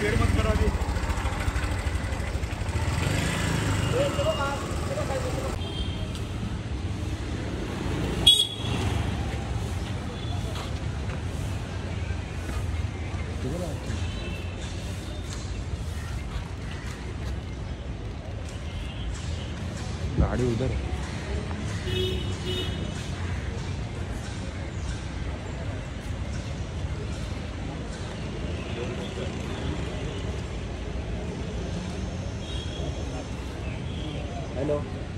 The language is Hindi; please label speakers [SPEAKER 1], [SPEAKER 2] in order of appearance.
[SPEAKER 1] देर मत करा जी
[SPEAKER 2] गाड़ी उधर I
[SPEAKER 3] know.